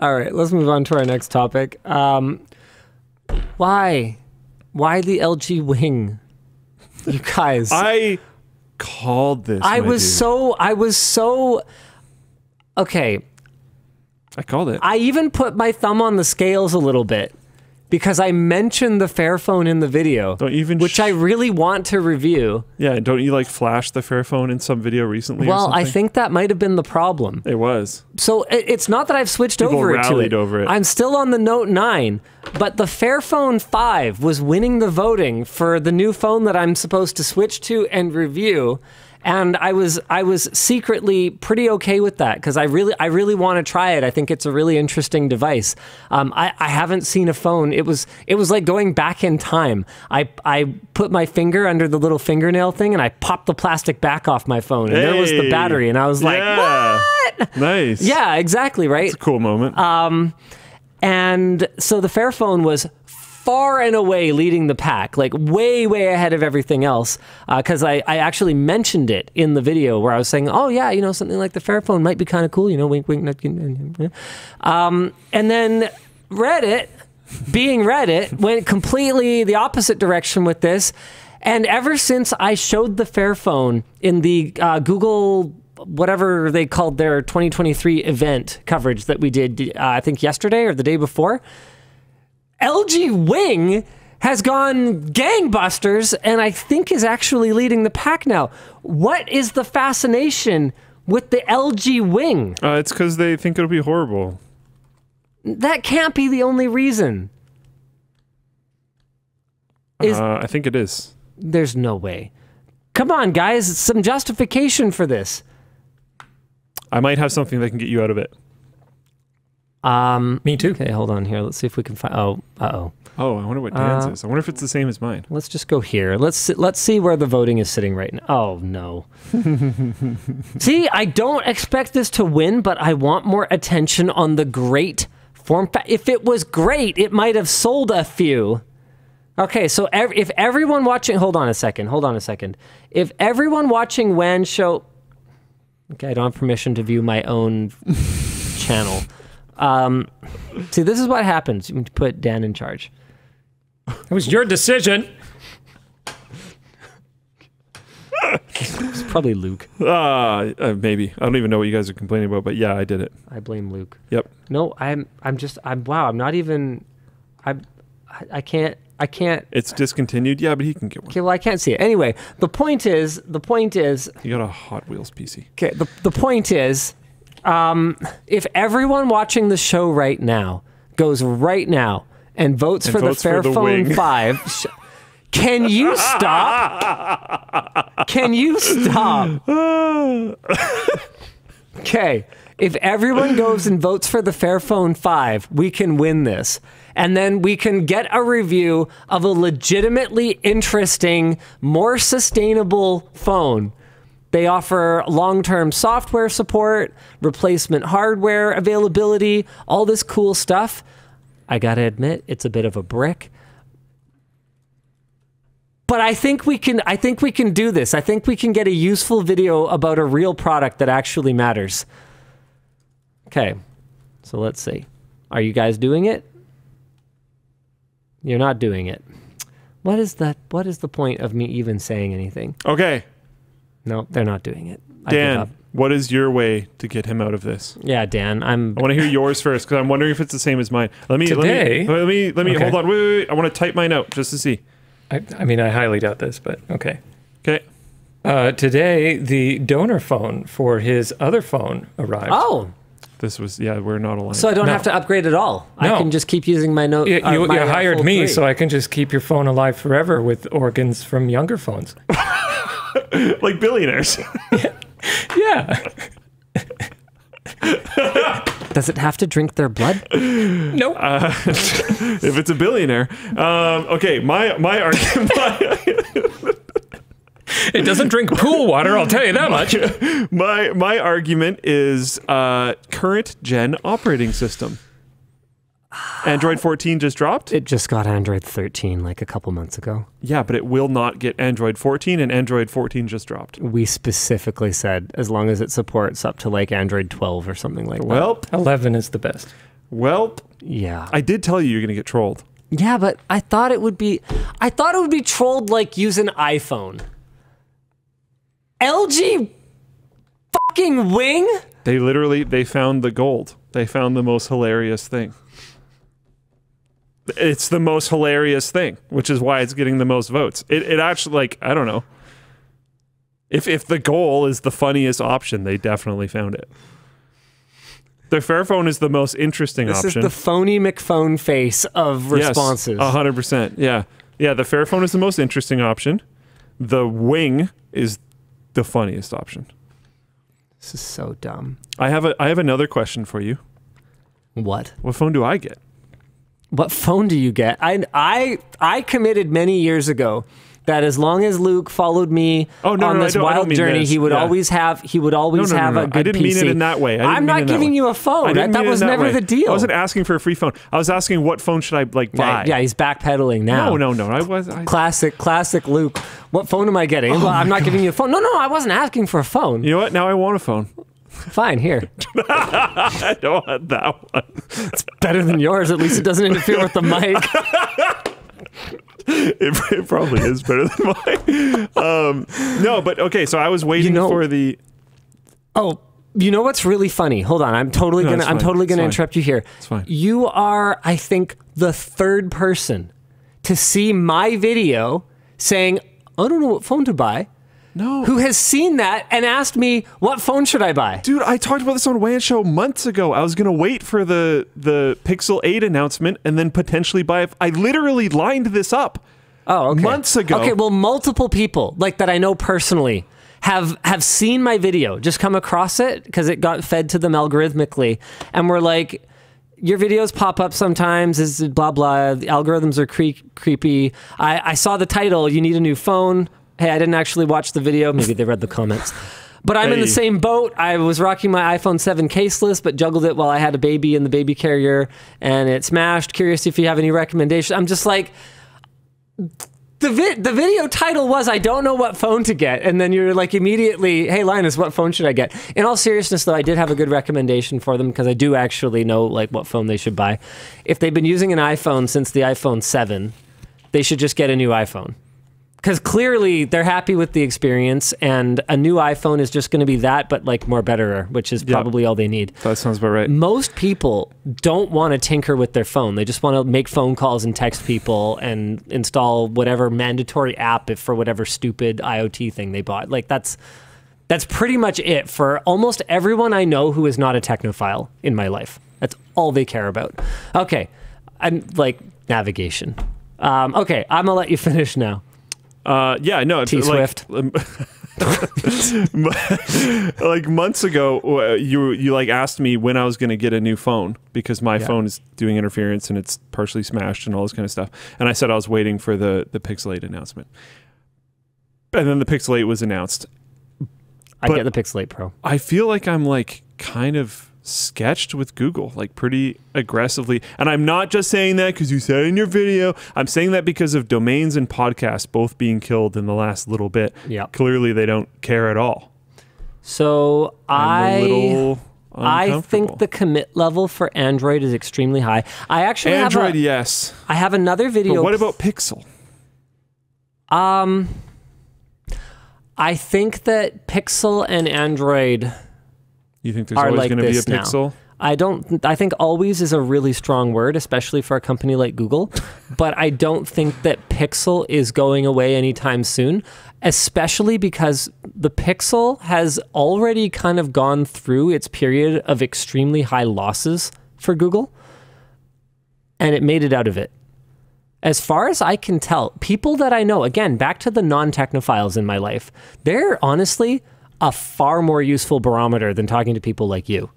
All right, let's move on to our next topic. Um, why? Why the LG Wing? You guys. I called this. I was dude. so I was so okay. I called it. I even put my thumb on the scales a little bit because I mentioned the Fairphone in the video, Don't even which I really want to review. yeah, don't you like flash the Fairphone in some video recently? Well, I think that might have been the problem. it was. So it- it's not that I've switched People over it to rallied it. over it. I'm still on the Note 9, but the Fairphone 5 was winning the voting for the new phone that I'm supposed to switch to and review. And I was I was secretly pretty okay with that because I really I really want to try it. I think it's a really interesting device. Um, I, I haven't seen a phone. It was it was like going back in time. I I put my finger under the little fingernail thing and I popped the plastic back off my phone and there was the battery and I was like, Yeah. what? Nice. Yeah, exactly, right? It's a cool moment. Uh, And so the Fairphone was far and away leading the pack, like way, way ahead of everything else. Because I, I actually mentioned it in the video where I was saying, oh, yeah, you know, something like the Fairphone might be kind of cool, you know, wink, wink, um, And then Reddit, being Reddit, went completely the opposite direction with this. And ever since I showed the Fairphone in the uh, Google whatever they called their 2023 event coverage that we did, uh, I think yesterday or the day before, LG Wing has gone gangbusters and I think is actually leading the pack now. What is the fascination with the LG Wing? uh, it's because they think it'll be horrible. That can't be the only reason. Is- uh, I think it is. There's no way. Come on, guys, some justification for this. I might have something that can get you out of it. Um, Me too. okay, hold on here. Let's see if we can find. Oh, uh oh. Oh, I wonder what Dan's Uh, is. I wonder if it's the same as mine. Let's just go here. Let's see, let's see where the voting is sitting right now. Oh no. see, I don't expect this to win, but I want more attention on the great form. Fa- if it was great, it might have sold a few. Okay, so ev- if everyone watching, hold on a second, hold on a second. If everyone watching WAN show, okay, I don't have permission to view my own channel. Um, see, this is what happens. You put Dan in charge. It was your decision. It's probably Luke. Uh, uh, maybe. I don't even know what you guys are complaining about, but yeah, I did it. I blame Luke. Yep. No, I'm I'm just I'm wow, I'm not even I'm I, I can't I can't It's discontinued. Yeah, but he can get one. okay, well I can't see it. Anyway, the point is the point is You got a Hot Wheels PC. okay, the, the point is um if everyone watching the show right now goes right now and votes And for votes the for the Fairphone 5 sh- can you stop? Can you stop? Okay. If everyone goes and votes for the Fairphone 5, we can win this. And then we can get a review of a legitimately interesting, more sustainable phone. They offer long term software support, replacement hardware availability, all this cool stuff. I gotta admit, it's a bit of a brick. But I think we can I think we can do this. I think we can get a useful video about a real product that actually matters. Okay. So let's see. Are you guys doing it? You're not doing it. What is that what is the point of me even saying anything? Okay, No, they're not doing it. I give up. Dan, what is your way to get him out of this? Yeah, Dan, I'm I want to hear yours first because I'm wondering if it's the same as mine. Let me Today- let me let me let me Okay. hold on. Wait, wait, wait. I want to type mine out just to see. I, I mean, I highly doubt this, but okay. Okay. Uh, today, the donor phone for his other phone arrived. Oh, This was yeah. We're not aligned. so I don't No. have to upgrade at all. I No. can just keep using my note. You, uh, you, my you hired me, three. so I can just keep your phone alive forever with organs from younger phones. like billionaires. Yeah. Does it have to drink their blood? Nope. if it's a billionaire. Um, okay, my my argument. it doesn't drink pool water, I'll tell you that much. My my argument is uh, current gen operating system. Android 14 just dropped. It just got Android 13 like a couple months ago. Yeah, but it will not get Android 14, and Android 14 just dropped. We specifically said as long as it supports up to like Android 12 or something like that. Well, 11 is the best. Well, Yeah. I did tell you you're gonna get trolled. Yeah, but I thought it would be I thought it would be trolled like use an iPhone. LG fucking wing? They literally they found the gold. They found the most hilarious thing. It's the most hilarious thing, which is why it's getting the most votes. It, it actually like I don't know. If if the goal is the funniest option, they definitely found it. The Fairphone is the most interesting This option. is the phony McPhone face of responses. Yes, hundred percent. Yeah, yeah. The Fairphone is the most interesting option. The Wing is the funniest option. This is so dumb. I have a I have another question for you. What? What phone do I get? What phone do you get? I I I committed many years ago that as long as Luke followed me Oh, no, on no, this don't- I don't wild journey, this. he would Yeah. always have he would always have a good PC. I didn't mean it in that way. I didn't I'm not it in that giving way. you a phone. I That, that was that never way. the deal. I wasn't asking for a free phone. I was asking what phone should I like buy. yeah, yeah, he's backpedaling now. No, no, no. I was. I, Classic, classic Luke. What phone am I getting? Oh well, I'm not giving you a phone. No, no, I wasn't asking for a phone. you know what? Now I want a phone. Fine, here. I don't want that one. It's better than yours. At least it doesn't interfere with the mic. It, it probably is better than mine. Um, no, but okay. So I was waiting know- for the. Oh, you know what's really funny? Hold on, I'm totally No, gonna I'm totally gonna interrupt you here. It's fine. You are, I think, the third person to see my video saying, I don't know what phone to buy, No. who has seen that and asked me, what phone should I buy? Dude, I talked about this on Wan Show months ago. I was gonna wait for the the Pixel 8 announcement and then potentially buy. I literally lined this up. Oh, okay. Months ago. Okay, well, multiple people like that I know personally have have seen my video, just come across it because it got fed to them algorithmically, and we're like, your videos pop up sometimes. Is blah blah. The algorithms are cre- creepy. I, I saw the title. You need a new phone. Hey, I didn't actually watch the video. Maybe they read the comments. But I'm in the same boat. I was rocking my iPhone 7 caseless, but juggled it while I had a baby in the baby carrier, and it smashed. Curious if you have any recommendations. I'm just like, the vi- the video title was I don't know what phone to get, and then you're like immediately, hey Linus, what phone should I get? In all seriousness, though, I did have a good recommendation for them because I do actually know like what phone they should buy. If they've been using an iPhone since the iPhone seven, they should just get a new iPhone. Because clearly they're happy with the experience, and a new iPhone is just going to be that, but like more better, which is probably all they need That sounds about right. most people don't want to tinker with their phone. They just want to make phone calls and text people and install whatever mandatory app if for whatever stupid IoT thing they bought. Like that's that's pretty much it for almost everyone I know who is not a technophile in my life. That's all they care about. Okay, I'm like navigation. Um, okay, I'm gonna let you finish now. Uh, yeah, no, it's T-Swift. like, like months ago, uh, you you like asked me when I was going to get a new phone because my phone is doing interference and it's partially smashed and all this kind of stuff. And I said I was waiting for the the Pixel 8 announcement, and then the Pixel 8 was announced. I But- get the Pixel 8 Pro. I feel like I'm like kind of sketched with Google, like pretty aggressively. And I'm not just saying that because you said in your video. I'm saying that because of domains and podcasts both being killed in the last little bit. Yeah. Clearly, they don't care at all. So I'm I a little I think the commit level for Android is extremely high. I actually Android, have a, yes. I have another video. But what about Pixel? um? I think that Pixel and Android You think there's always like going to be a now. Pixel? I don't. I think always is a really strong word, especially for a company like Google. but I don't think that Pixel is going away anytime soon, especially because the Pixel has already kind of gone through its period of extremely high losses for Google, and it made it out of it. As far as I can tell, people that I know, again, back to the non technophiles in my life, they're honestly a far more useful barometer than talking to people like you.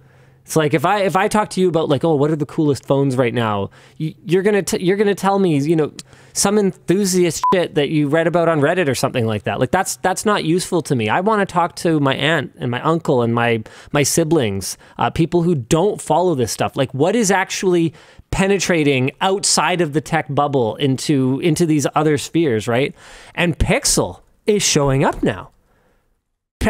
It's like if I if I talk to you about like oh what are the coolest phones right now? You, you're gonna you're gonna tell me you know some enthusiast shit that you read about on Reddit or something like that. Like that's that's not useful to me. I want to talk to my aunt and my uncle and my my siblings uh, people who don't follow this stuff. Like what is actually penetrating outside of the tech bubble into into these other spheres right? And Pixel is showing up now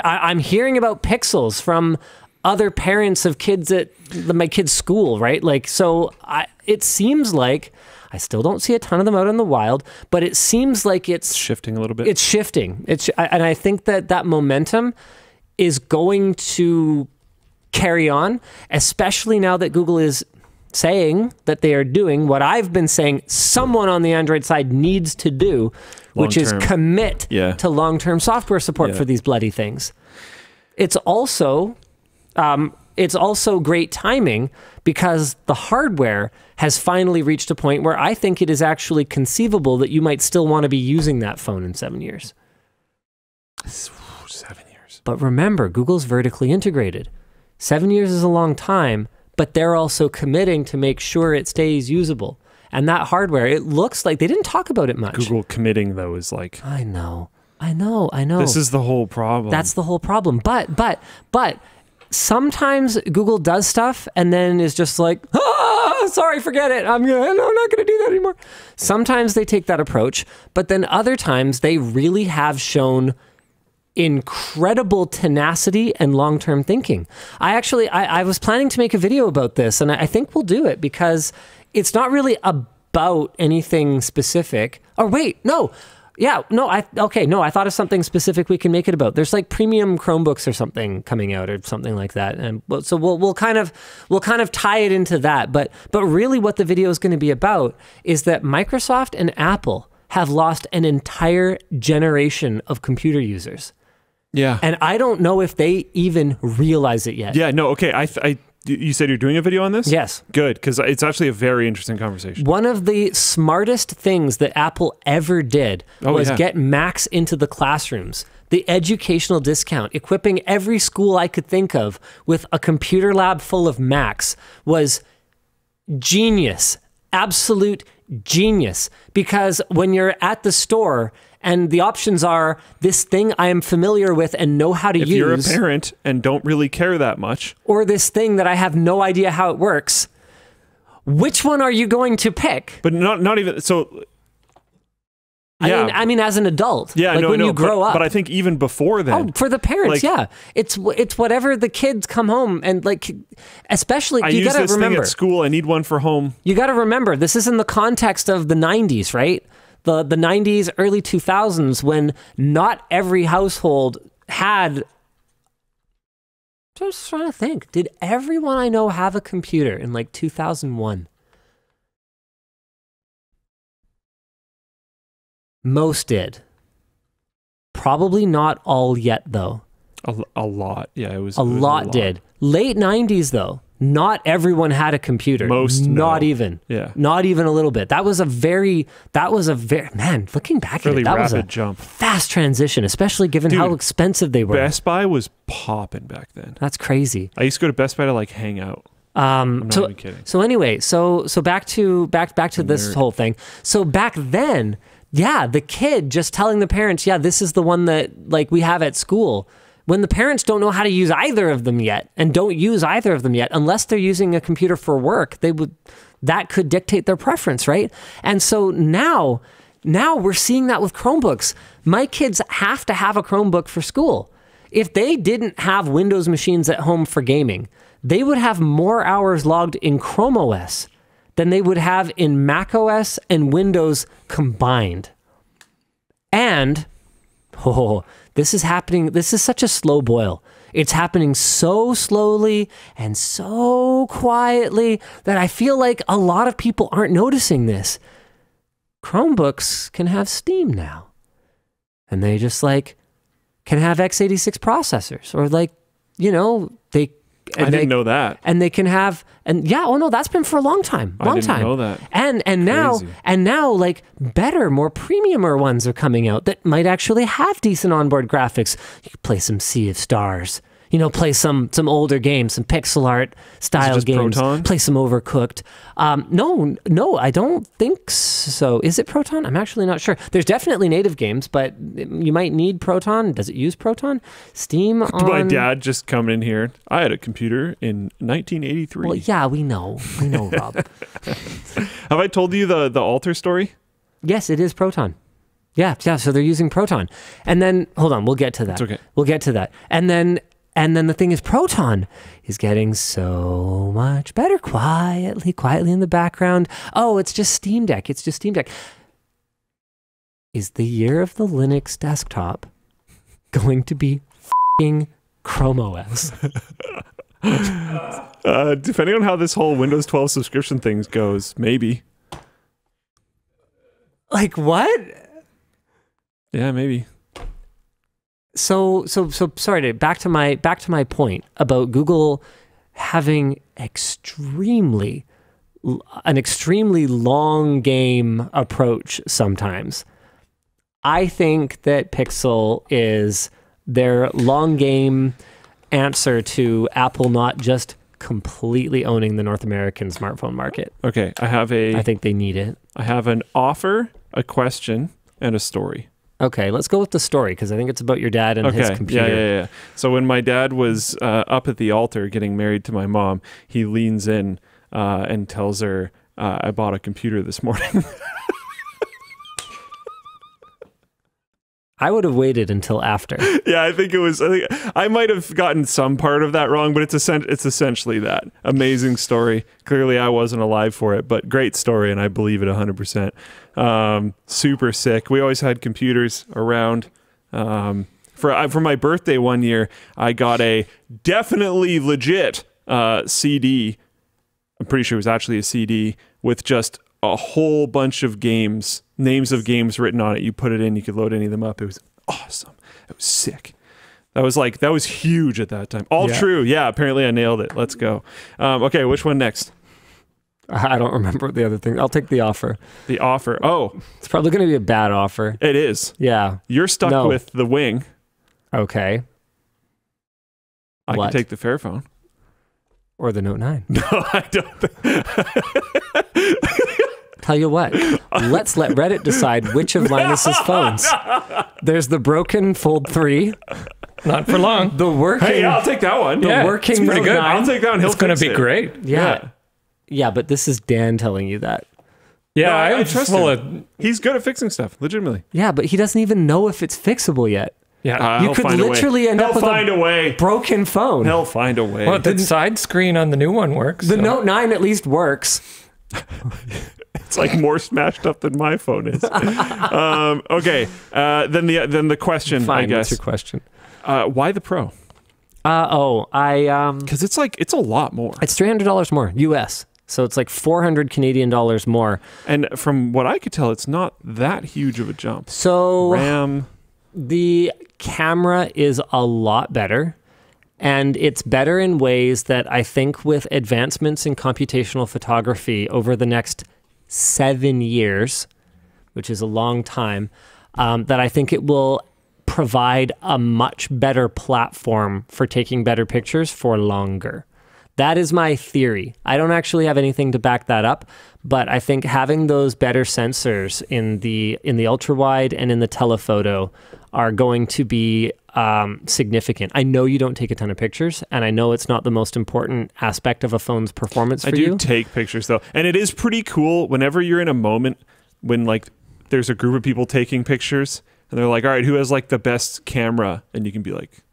I, I'm hearing about pixels from other parents of kids at the, my kid's school, right? Like, so I, it seems like I still don't see a ton of them out in the wild, but it seems like it's Shifting a little bit. it's shifting. It's and I think that that momentum is going to carry on, especially now that Google is saying that they are doing what I've been saying someone on the Android side needs to do, which is commit Yeah. to long-term software support Yeah. for these bloody things. It's also um, it's also great timing because the hardware has finally reached a point where I think it is actually conceivable that you might still want to be using that phone in seven years. Seven years. But remember, Google's vertically integrated. Seven years is a long time, but they're also committing to make sure it stays usable. And that hardware, it looks like they didn't talk about it much. Google committing though is like I know, I know, I know. this is the whole problem. That's the whole problem. But but but sometimes Google does stuff and then is just like, ah, sorry, forget it. I'm gonna, I'm not going to do that anymore. Sometimes they take that approach, but then other times they really have shown incredible tenacity and long-term thinking. I actually I, I was planning to make a video about this, and I, I think we'll do it because it's not really about anything specific. Or wait, no. Yeah, no, I okay, no, I thought of something specific we can make it about. There's like premium Chromebooks or something coming out or something like that. And so we'll we'll kind of we'll kind of tie it into that. But but really what the video is going to be about is that Microsoft and Apple have lost an entire generation of computer users. Yeah. And I don't know if they even realize it yet. yeah, no, okay. I, th- I you said you're doing a video on this? Yes. Good, because it's actually a very interesting conversation. One of the smartest things that Apple ever did Oh, was yeah. get Macs into the classrooms. The educational discount, equipping every school I could think of with a computer lab full of Macs, was genius. Absolute genius. Because when you're at the store and the options are this thing I am familiar with and know how to If use, you're a parent and don't really care that much, or this thing that I have no idea how it works, which one are you going to pick? but not not even so. I Yeah, mean, I mean, as an adult, yeah, like no, when no, you grow but, up. But I think even before then, Oh, for the parents, Like- yeah. It's it's whatever the kids come home and like, especially I you got to remember. at school. I need one for home. You got to remember this is in the context of the '90s, right? The the '90s, early 2000s, when not every household had. Just trying to think. Did everyone I know have a computer in like 2001? Most did. Probably not all yet, though. A, a lot. Yeah, it was A it was lot did. Late 90s, though, not everyone had a computer. Most, Not no. even. Yeah. Not even a little bit. That was a very, that was a very, man, looking back at Really it, that was a jump. fast transition, especially given how expensive they were. Best Buy was popping back then. That's crazy. I used to go to Best Buy to like hang out. Um, I'm not so, even kidding. so anyway, so so back to back back to this Nerd. whole thing. So back then, yeah, the kid just telling the parents, yeah, this is the one that like we have at school. When the parents don't know how to use either of them yet and don't use either of them yet, unless they're using a computer for work, they would that could dictate their preference, right? And so now now we're seeing that with Chromebooks. My kids have to have a Chromebook for school. If they didn't have Windows machines at home for gaming, they would have more hours logged in Chrome OS than they would have in Mac OS and Windows combined. And oh, this is happening. This is such a slow boil. It's happening so slowly and so quietly that I feel like a lot of people aren't noticing this. Chromebooks can have Steam now. And they just like can have x86 processors or like, you know, they I and they, didn't know that. and they can have and yeah oh no that's been for a long time long I didn't time know that. and and now and now like better more premiumer ones are coming out that might actually have decent onboard graphics you could play some sea of stars you know play some some older games some pixel art style games Proton? play some overcooked um, no no i don't think so is it proton i'm actually not sure there's definitely native games but you might need proton does it use proton steam on My dad just coming in here. I had a computer in 1983. well yeah we know we know rob Have I told you the the altar story? Yes, it is Proton. Yeah, yeah. So they're using Proton, and then hold on, we'll get to that. It's okay. We'll get to that, and then and then the thing is, Proton is getting so much better quietly, quietly in the background. Oh, it's just Steam Deck. It's just Steam Deck. Is the year of the Linux desktop going to be fing Chrome OS? Uh, depending on how this whole Windows 12 subscription thing goes, maybe. like what? Yeah, maybe. So so so sorry to back to my back to my point about Google having extremely an extremely long game approach sometimes. I think that Pixel is their long game answer to Apple not just completely owning the North American smartphone market. Okay, I have a I think they need it. I have an offer, a question, and a story. Okay, let's go with the story because I think it's about your dad and his computer. yeah, yeah, yeah. So when my dad was uh, up at the altar getting married to my mom, he leans in uh, and tells her, uh, "I bought a computer this morning." I would have waited until after. yeah, I think it was. I think I might have gotten some part of that wrong, but it's essen- it's essentially that amazing story. Clearly, I wasn't alive for it, but great story, and I believe it hundred percent. Um, super sick. We always had computers around. Um, for for my birthday one year, I got a definitely legit uh, CD. I'm pretty sure it was actually a CD with just a whole bunch of games, names of games written on it. You put it in, you could load any of them up. It was awesome. It was sick. That was like that was huge at that time. All Yeah. true. Yeah, apparently I nailed it. Let's go. Um, okay, which one next? I don't remember the other thing. I'll take the offer. The offer. Oh, It's probably going to be a bad offer. it is. Yeah. You're stuck No. with the wing. Okay. I What? can take the Fairphone. Or the Note 9. No, I don't. Think, Tell you what, let's let Reddit decide which of Linus's phones. There's the broken Fold 3, Not for long. the working. hey, I'll take that one. the Yeah, working it's pretty good. 9. I'll take that one. He'll It's going to be it. great. Yeah. yeah. but this is Dan telling you that. Yeah, No, I- I I'm trust him. of. He's good at fixing stuff. Legitimately. Yeah, but he doesn't even know if it's fixable yet. Yeah. Uh, You he'll could find a way. literally end He'll up with a- find a way. Broken phone. He'll find a way. well, the side screen on the new one works. the so- Note 9 at least works. It's like more smashed up than my phone is. um, okay, uh, then the then the question, Fine, I guess, your question? uh, why the Pro? Uh, oh, I um, Because it's like it's a lot more. it's three hundred dollars more US. So it's like four hundred Canadian dollars more. And from what I could tell, it's not that huge of a jump. So RAM, the camera is a lot better. And it's better in ways that I think, with advancements in computational photography over the next seven years, which is a long time, um, that I think it will provide a much better platform for taking better pictures for longer. That is my theory. I don't actually have anything to back that up, but I think having those better sensors in the in the ultra wide and in the telephoto are going to be um, significant. I know you don't take a ton of pictures, and I know it's not the most important aspect of a phone's performance for I do you. take pictures though, and it is pretty cool whenever you're in a moment when like there's a group of people taking pictures, and they're like, "All right, who has like the best camera?" And you can be like,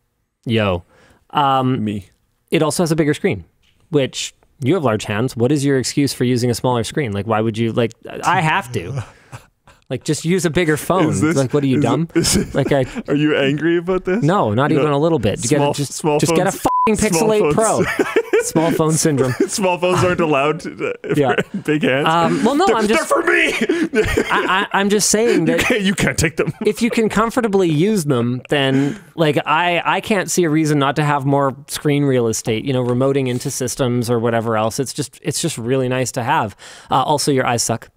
Yo, um, "Me." it also has a bigger screen, which you have large hands. What is your excuse for using a smaller screen? Like, why would you like? I have to. Like, just use a bigger phone. This- like, what are you dumb? it- like, I are you angry about this? no, not You know, even a little bit. Get a, just small just get a phones- fucking small Pixel 8. Pro. small phone syndrome. Small phones aren't allowed to, uh, Yeah. big hands. Um, well, no, they're, I'm just they're for me. I, I, I'm just saying that you can't take them. if you can comfortably use them, then like I I can't see a reason not to have more screen real estate. You know, remoting into systems or whatever else. It's just it's just really nice to have. Uh, also, your eyes suck.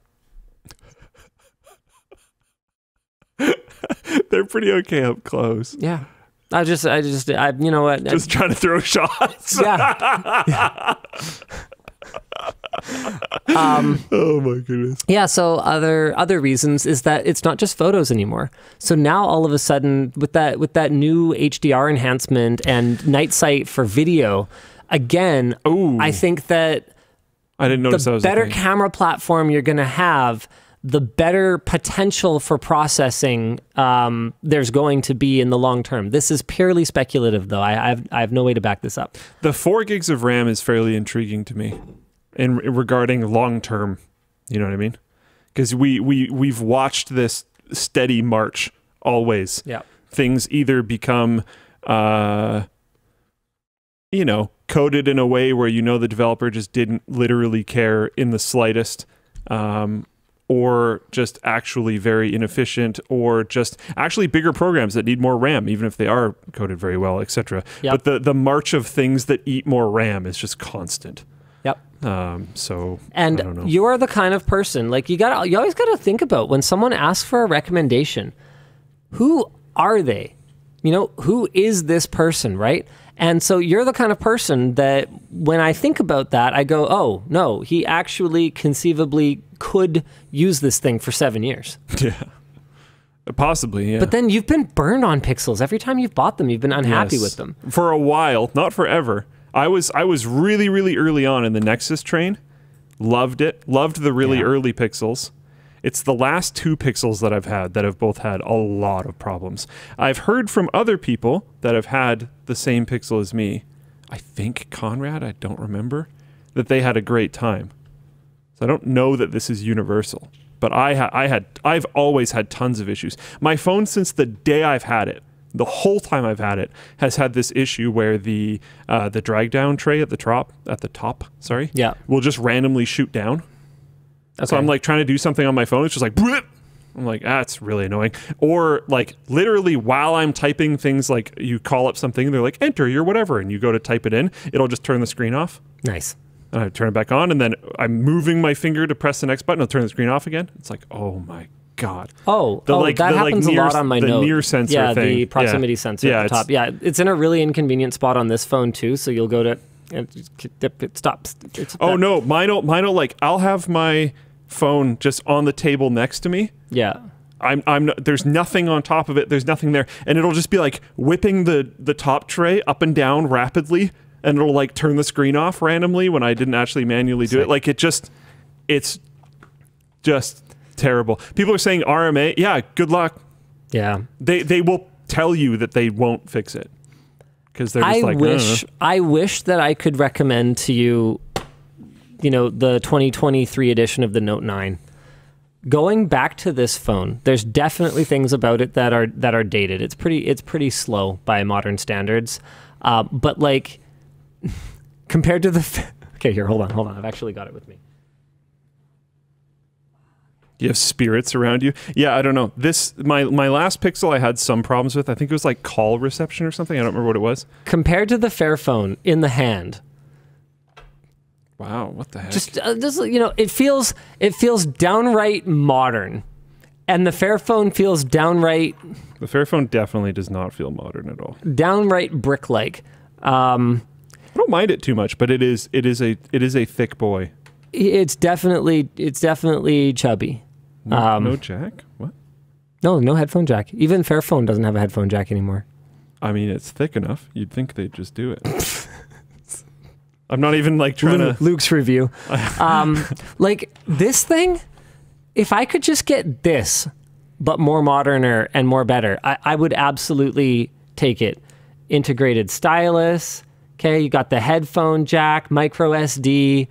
They're pretty okay up close. Yeah. I just I just I you know what Just trying to throw shots. yeah. um, Oh my goodness. yeah. So other other reasons is that it's not just photos anymore. So now all of a sudden with that with that new HDR enhancement and night sight for video, again, Ooh. I think that I didn't notice that the was a better camera platform you're going to have, the better potential for processing um, there's going to be in the long term. This is purely speculative, though. I, I, have, I have no way to back this up. The four gigs of RAM is fairly intriguing to me, in regarding long term. You know what I mean? Because we we we've watched this steady march always. Yeah. Things either become, uh, you know, coded in a way where you know the developer just didn't literally care in the slightest. Um, or just actually very inefficient, or just actually bigger programs that need more RAM, even if they are coded very well, etc. Yep. But the the march of things that eat more RAM is just constant. Yep. Um, so I don't know. And you're the kind of person like you got. You always got to think about when someone asks for a recommendation. Who are they? You know, who is this person, right? And so you're the kind of person that when I think about that, I go, "Oh no, he actually conceivably could use this thing for seven years." yeah, possibly. Yeah. But then you've been burned on pixels every time you've bought them. You've been unhappy Yes. with them. for a while, not forever. I was I was really really early on in the Nexus train. Loved it. Loved the really Yeah. early pixels. It's the last two pixels that I've had that have both had a lot of problems. I've heard from other people that have had the same pixel as me. I think Conrad, I don't remember, that they had a great time. So I don't know that this is universal, but I ha- I had I've always had tons of issues. My phone since the day I've had it, the whole time I've had it, has had this issue where the uh, the drag down tray at the top at the top, sorry, Yeah. will just randomly shoot down. So I'm like trying to do something on my phone, it's just like "Blip." I'm like, ah, it's really annoying. Or like literally while I'm typing things like you call up something, and they're like, enter your whatever, and you go to type it in, it'll just turn the screen off Nice. and I turn it back on, and then I'm moving my finger to press the next button. I'll turn the screen off again. It's like, oh my god! Oh, The, oh like- that the, like, happens near- a lot on my the note. near sensor yeah, thing. the Yeah. proximity sensor Yeah, at the top. Yeah, it's in a really inconvenient spot on this phone too. So you'll go to it, it stops. It's Oh that- no, mine'll mine'll like I'll have my phone just on the table next to me. Yeah. I'm I'm there's nothing on top of it. There's nothing there, and it'll just be like whipping the the top tray up and down rapidly, and it'll like turn the screen off randomly when I didn't actually manually do it. Like it just, it's just terrible. People are saying RMA. Yeah, good luck. Yeah. they they will tell you that they won't fix it because they're I like wish "Uh." I wish that I could recommend to you, you know, the 2023 edition of the Note 9. Going back to this phone, there's definitely things about it that are that are dated. It's pretty it's pretty slow by modern standards, uh, but like compared to the okay here hold on hold on I've actually got it with me. You have spirits around you. Yeah, I don't know. This my my last Pixel I had some problems with. I think it was like call reception or something. I don't remember what it was. Compared to the Fairphone in the hand, Wow, what the heck? just uh, just you know it feels it feels downright modern, and the Fairphone feels downright the Fairphone definitely does not feel modern at all. downright brick like. Um, I don't mind it too much, but it is it is a it is a thick boy. It's definitely it's definitely chubby. No, Um, no jack. What? No, no headphone jack. Even Fairphone doesn't have a headphone jack anymore. I mean, it's thick enough. You'd think they'd just do it. I'm not even like trying Lu- to. Luke's review. um, like this thing, if I could just get this, but more moderner and more better, I, I would absolutely take it. Integrated stylus. Okay, you got the headphone jack, micro SD.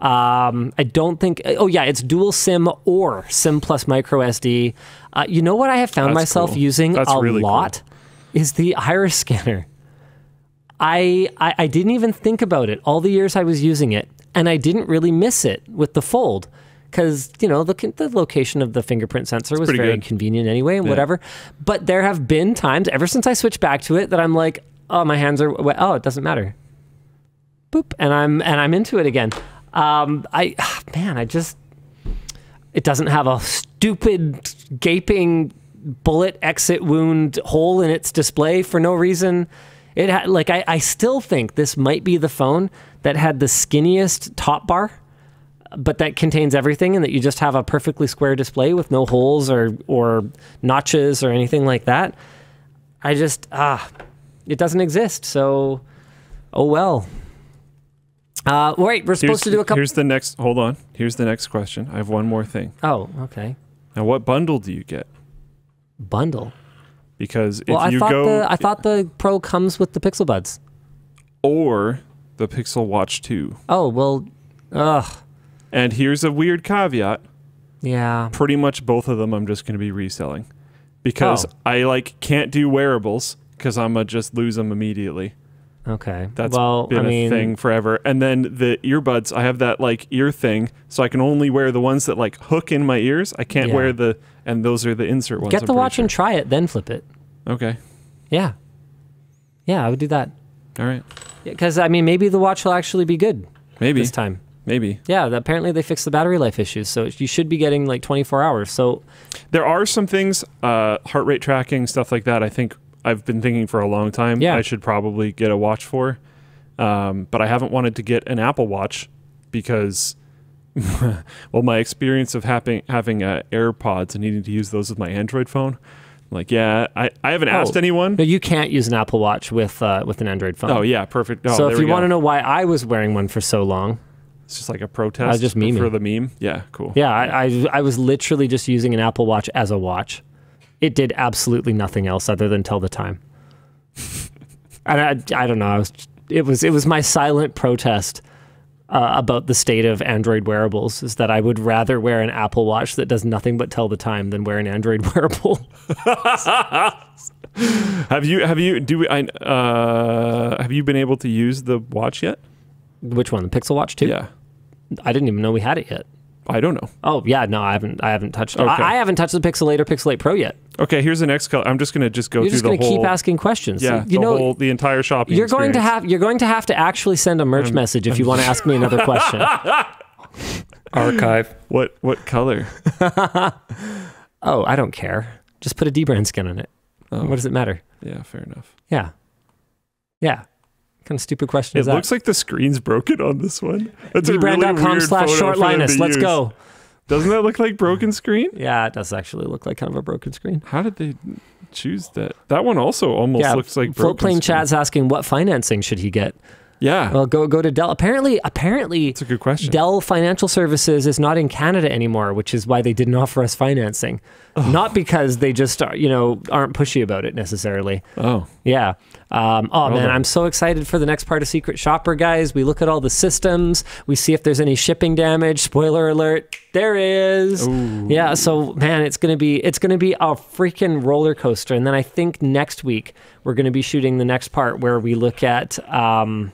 Um, I don't think. Oh yeah, it's dual SIM or SIM plus micro SD. Uh, you know what I have found That's myself cool. using That's a really cool. lot is the iris scanner. I, I I didn't even think about it all the years I was using it, and I didn't really miss it with the fold because you know the the location of the fingerprint sensor was very good. convenient anyway, and whatever. But there have been times ever since I switched back to it that I'm like, oh, my hands are wet. Oh, it doesn't matter. Boop, and I'm and I'm into it again. Um, I man, I just it doesn't have a stupid gaping bullet exit wound hole in its display for no reason. It had like I, I still think this might be the phone that had the skinniest top bar, but that contains everything and that you just have a perfectly square display with no holes or or notches or anything like that. I just ah it doesn't exist. So oh well. Uh, wait, we're supposed to do a couple. Here's the next. Hold on. Here's the next question. I have one more thing. Oh, okay. Now, what bundle do you get? Bundle. Because if Well, I you thought go the I thought the Pro comes with the Pixel Buds. or the Pixel Watch 2. Oh well, ugh, And here's a weird caveat. yeah. Pretty much both of them I'm just going to be reselling because Oh. I like can't do wearables because I'm gonna just lose them immediately. Okay. That's well, been I mean, a thing forever. And then the earbuds, I have that like ear thing, so I can only wear the ones that like hook in my ears. I can't Yeah. wear the, and those are the insert ones. get the watch and try it, then flip it. Okay. Yeah. Yeah, I would do that. All right. Because I mean, maybe the watch will actually be good Maybe. this time. Maybe. Yeah, apparently they fixed the battery life issues, so you should be getting like 24 hours. So There are some things, uh, heart rate tracking, stuff like that. I think I've been thinking for a long time. Yeah. I should probably get a watch for, um, but I haven't wanted to get an Apple Watch because, well, my experience of having having uh, AirPods and needing to use those with my Android phone, I'm like, yeah, I, I haven't asked Oh. anyone. no, you can't use an Apple Watch with uh, with an Android phone. Oh yeah, perfect. Oh, so if you want to know why I was wearing one for so long, it's just like a protest. I was just memeing. for the meme. Yeah, cool. yeah, I, I I was literally just using an Apple Watch as a watch. It did absolutely nothing else other than tell the time. and I, I don't know. I was it was it was my silent protest uh, about the state of Android wearables. Is that I would rather wear an Apple Watch that does nothing but tell the time than wear an Android wearable. Have you have you do we, I uh have you been able to use the watch yet? Which one? The Pixel Watch Two? Yeah, I didn't even know we had it yet. I don't know. Oh yeah, no, I haven't. I haven't touched. Okay. I, I haven't touched the Pixel 8 or Pixel 8 Pro yet. Okay, here's the next color. I'm just gonna just go You're through just the going to whole. keep asking questions. Yeah, you the know, whole the entire shopping. you're going to have you're going to have to actually send a merch message if you want to ask me another question. Archive. what what color? oh, I don't care. Just put a dbrand skin on it. Oh, What does it matter? yeah, fair enough. Yeah, yeah. Kind of stupid question It is that? looks like the screen's broken on this one. That's a really dbrand.com weird slash photo short for linus. Let's use. go. Doesn't that look like broken screen? Yeah, it does actually look like kind of a broken screen. How did they choose that? That one also almost yeah, looks like float broken plane screen. chat's asking what financing should he get. Yeah, Well, go go to Dell. Apparently, apparently, that's a good question. Dell Financial Services is not in Canada anymore, which is why they didn't offer us financing. Not because they just are, you know aren't pushy about it necessarily. oh, Yeah. Um, oh man. I'm so excited for the next part of Secret Shopper, guys. We look at all the systems, we see if there's any shipping damage. Spoiler alert, there is. Yeah. So man, it's gonna be it's gonna be a freaking roller coaster. And then I think next week we're gonna be shooting the next part where we look at um,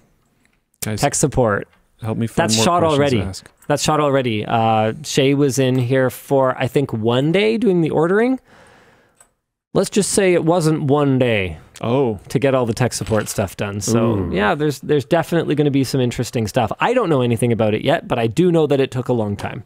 guys, tech support. help me. Find That's more shot already. That's shot already. Uh, Shay was in here for I think one day doing the ordering. Let's just say it wasn't one day Oh, to get all the tech support stuff done. So Ooh. yeah, there's there's definitely going to be some interesting stuff. I don't know anything about it yet, but I do know that it took a long time.